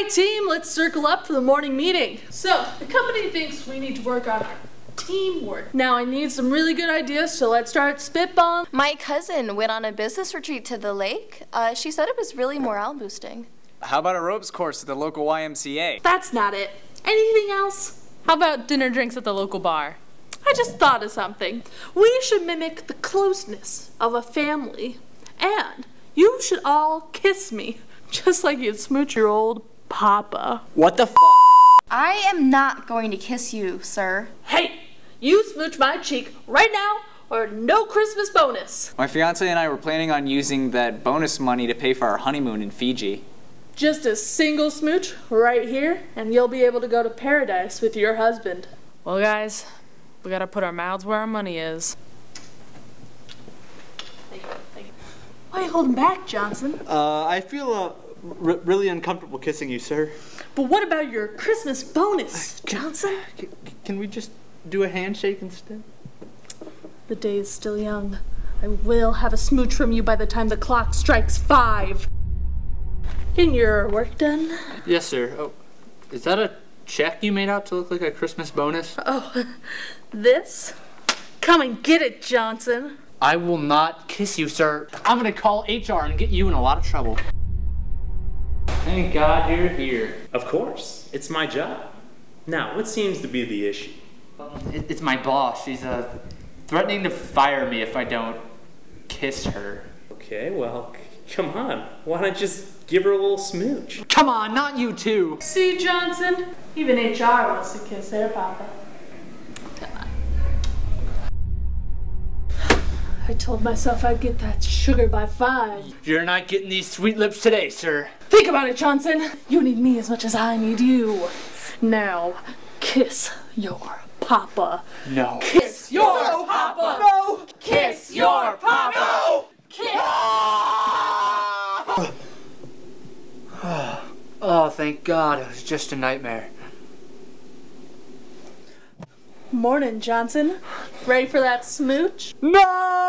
right, team, let's circle up for the morning meeting. So, the company thinks we need to work on our teamwork. Now, I need some really good ideas, so let's start spitballing. My cousin went on a business retreat to the lake. Uh, she said it was really morale boosting. How about a ropes course at the local YMCA? That's not it. Anything else? How about dinner drinks at the local bar? I just thought of something. We should mimic the closeness of a family. And you should all kiss me, just like you'd smooch your old papa. What the f? I am not going to kiss you, sir. Hey, you smooch my cheek right now or no Christmas bonus. My fiance and I were planning on using that bonus money to pay for our honeymoon in Fiji. Just a single smooch right here, and you'll be able to go to paradise with your husband. Well, guys, we gotta put our mouths where our money is. Thank you. Thank you. Why are you holding back, Johnson? Uh, I feel uh, r- really uncomfortable kissing you, sir. But what about your Christmas bonus, Johnson? C- can we just do a handshake instead? The day is still young. I will have a smooch from you by the time the clock strikes five. Getting your work done? Yes, sir. Oh, is that a check you made out to look like a Christmas bonus? Oh, this? Come and get it, Johnson. I will not kiss you, sir. I'm gonna call HR and get you in a lot of trouble. Thank God you're here. Of course, it's my job. Now, what seems to be the issue? It- It's my boss. She's uh, threatening to fire me if I don't kiss her. Okay, well, come on. Why not just give her a little smooch? Come on, not you too. See, Johnson? Even HR wants to kiss their papa. I told myself I'd get that sugar by five. You're not getting these sweet lips today, sir. Think about it, Johnson. You need me as much as I need you. Now, kiss your papa. No. Kiss your papa. No. Kiss your papa. No. Kiss. Oh, thank God, it was just a nightmare. Morning, Johnson. Ready for that smooch? No!